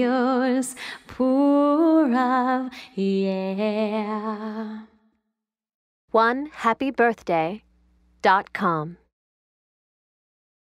yours, poor of yeah. One happy birthday dot com.